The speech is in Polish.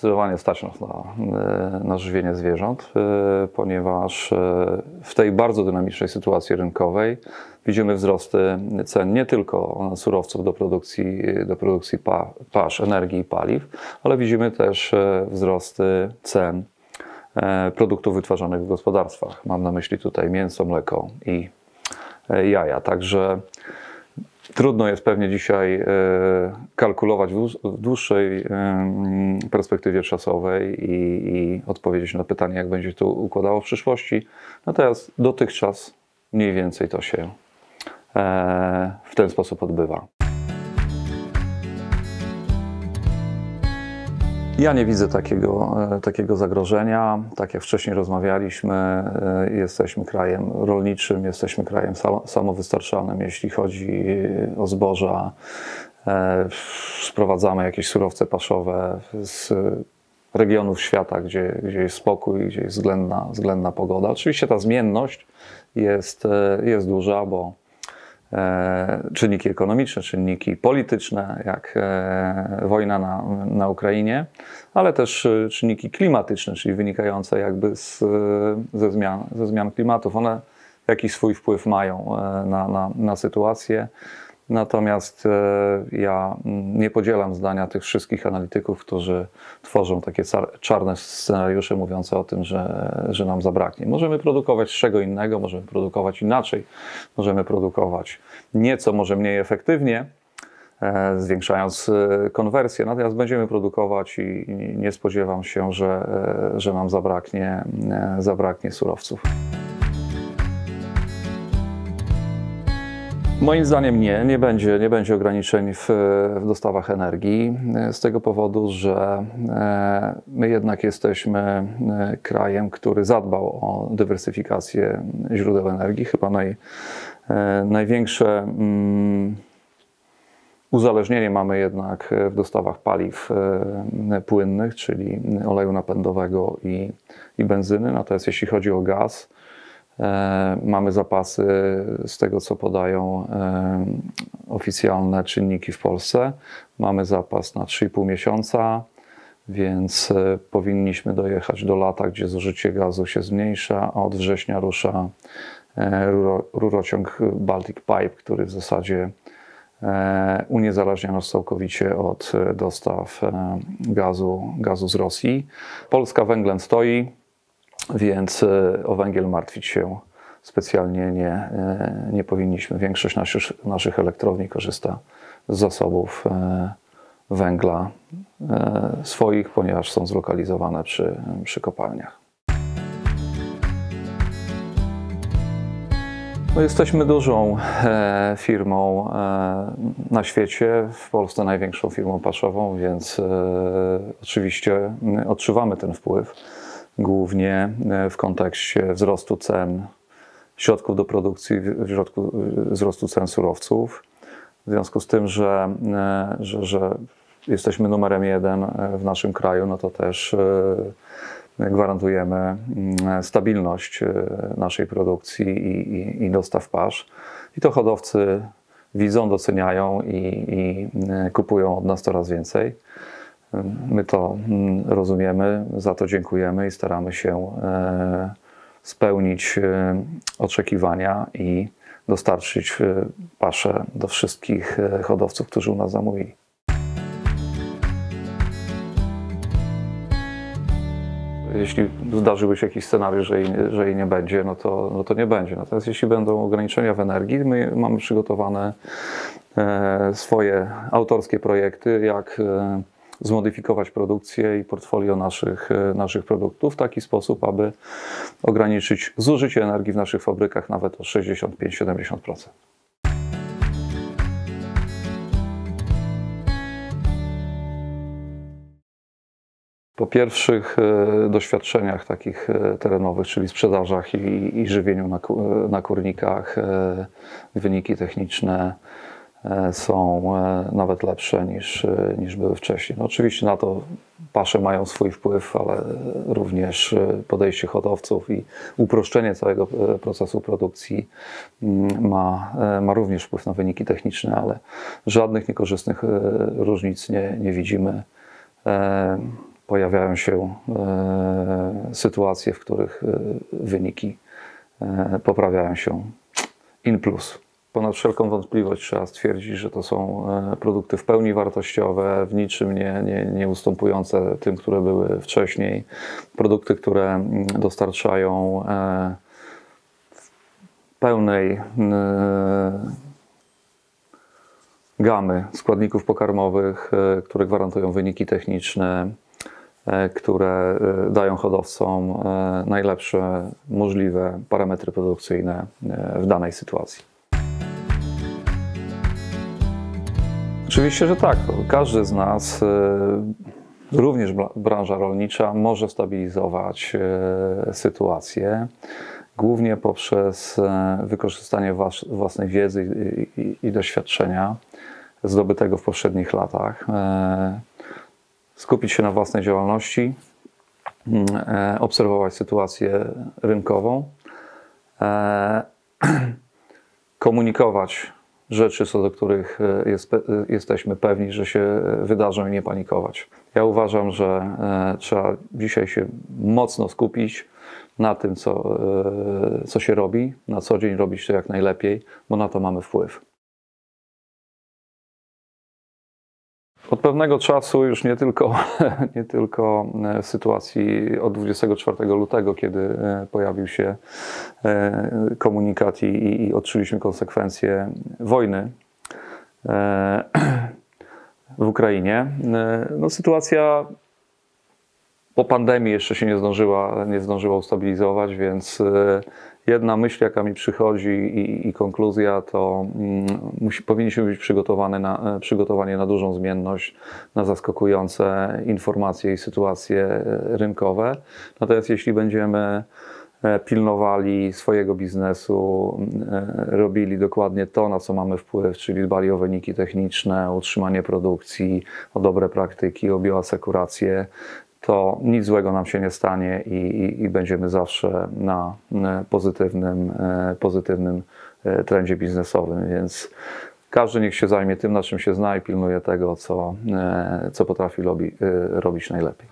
zdecydowanie stać nas na, e, na żywienie zwierząt, e, ponieważ e, w tej bardzo dynamicznej sytuacji rynkowej widzimy wzrosty cen nie tylko surowców do produkcji, do produkcji pa, pasz, energii i paliw, ale widzimy też wzrosty cen produktów wytwarzanych w gospodarstwach. Mam na myśli tutaj mięso, mleko i jaja. Także Trudno jest pewnie dzisiaj e, kalkulować w dłuższej perspektywie czasowej i, i odpowiedzieć na pytanie, jak będzie to układało w przyszłości. Natomiast dotychczas mniej więcej to się e, w ten sposób odbywa. Ja nie widzę takiego, e, takiego zagrożenia. Tak jak wcześniej rozmawialiśmy, e, jesteśmy krajem rolniczym, jesteśmy krajem samowystarczalnym, jeśli chodzi o zboża. E, sprowadzamy jakieś surowce paszowe z regionów świata, gdzie, gdzie jest spokój, gdzie jest względna, względna pogoda. Oczywiście ta zmienność jest, jest duża, bo E, czynniki ekonomiczne, czynniki polityczne, jak e, wojna na, na Ukrainie, ale też e, czynniki klimatyczne, czyli wynikające jakby z, ze, zmian, ze zmian klimatów. One jakiś swój wpływ mają na, na, na sytuację. Natomiast e, ja nie podzielam zdania tych wszystkich analityków, którzy tworzą takie czarne scenariusze mówiące o tym, że, że nam zabraknie. Możemy produkować czego innego, możemy produkować inaczej, możemy produkować nieco, może mniej efektywnie, e, zwiększając e, konwersję, natomiast będziemy produkować i nie spodziewam się, że, że nam zabraknie, zabraknie surowców. Moim zdaniem nie, nie będzie, nie będzie ograniczeń w, w, dostawach energii z tego powodu, że e, my jednak jesteśmy e, krajem, który zadbał o dywersyfikację źródeł energii. Chyba naj, e, największe mm, uzależnienie mamy jednak w dostawach paliw płynnych, czyli oleju napędowego i, i benzyny. Natomiast jeśli chodzi o gaz, E, mamy zapasy z tego, co podają e, oficjalne czynniki w Polsce. Mamy zapas na 3,5 miesiąca, więc e, powinniśmy dojechać do lata, gdzie zużycie gazu się zmniejsza, a od września rusza rurociąg Baltic Pipe, który w zasadzie uniezależnia nas całkowicie od dostaw gazu, gazu z Rosji. Polska węglem stoi, więc e, o węgiel martwić się specjalnie nie, e, nie powinniśmy. Większość naszych, naszych elektrowni korzysta z zasobów e, węgla swoich, ponieważ są zlokalizowane przy, przy kopalniach. No jesteśmy dużą firmą na świecie, w Polsce największą firmą paszową, więc oczywiście odczuwamy ten wpływ głównie e, w kontekście wzrostu cen środków do produkcji, wzrostu, wzrostu cen surowców. W związku z tym, że, e, że, że jesteśmy numerem jeden e, w naszym kraju, no to też gwarantujemy mm, stabilność naszej produkcji i, i, i dostaw pasz. I to hodowcy widzą, doceniają i, i kupują od nas coraz więcej. My to mm, rozumiemy, za to dziękujemy i staramy się e, spełnić e, oczekiwania i dostarczyć e, paszę do wszystkich hodowców, którzy u nas zamówili. Jeśli zdarzyłby się jakiś scenariusz, że jej, że jej nie będzie, no to, no to nie będzie. Natomiast jeśli będą ograniczenia w energii, my mamy przygotowane swoje autorskie projekty, jak zmodyfikować produkcję i portfolio naszych, e, naszych produktów w taki sposób, aby ograniczyć zużycie energii w naszych fabrykach nawet o 65-70%. Po pierwszych e, doświadczeniach takich e, terenowych, czyli sprzedażach i, i żywieniu na, na kurnikach, wyniki techniczne są e, nawet lepsze niż, e, niż były wcześniej. No oczywiście na to pasze mają swój wpływ, ale również podejście hodowców i uproszczenie całego procesu produkcji mm, ma, ma również wpływ na wyniki techniczne, ale żadnych niekorzystnych różnic nie, nie widzimy. pojawiają się e, sytuacje, w których e, wyniki e, poprawiają się in plus. Ponad wszelką wątpliwość trzeba stwierdzić, że to są e, produkty w pełni wartościowe, w niczym nie, nie, nie ustępujące tym, które były wcześniej. Produkty, które mm, dostarczają e, pełnej e, gamy składników pokarmowych, które gwarantują wyniki techniczne, które dają hodowcom najlepsze możliwe parametry produkcyjne w danej sytuacji. Oczywiście, że tak. Każdy z nas, e, również branża rolnicza, może stabilizować e, sytuację, głównie poprzez e, wykorzystanie własnej wiedzy i, doświadczenia zdobytego w poprzednich latach. Skupić się na własnej działalności, obserwować sytuację rynkową, komunikować rzeczy, co do których e, jest, pe- jesteśmy pewni, że się wydarzą i nie panikować. Ja uważam, że e, trzeba dzisiaj się mocno skupić na tym, co, e, co się robi, na co dzień robić to jak najlepiej, bo na to mamy wpływ. Od pewnego czasu, już nie tylko, nie tylko e, w sytuacji od 24 lutego, kiedy e, pojawił się e, komunikat i, i, odczuliśmy konsekwencje wojny w Ukrainie, no sytuacja po pandemii jeszcze się nie zdążyła, nie zdążyła ustabilizować, więc e, jedna myśl, jaka mi przychodzi i, i konkluzja, to mm, musi, powinniśmy być przygotowane na, e, przygotowani na dużą zmienność, na zaskakujące informacje i sytuacje e, rynkowe. Natomiast jeśli będziemy pilnowali swojego biznesu, robili dokładnie to, na co mamy wpływ, czyli dbali o wyniki techniczne, utrzymanie produkcji, o dobre praktyki, o bioasekurację, to nic złego nam się nie stanie i, i, i będziemy zawsze na e, pozytywnym, e, pozytywnym e, trendzie biznesowym, więc każdy niech się zajmie tym, na czym się zna i pilnuje tego, co, co potrafi robi, robić najlepiej.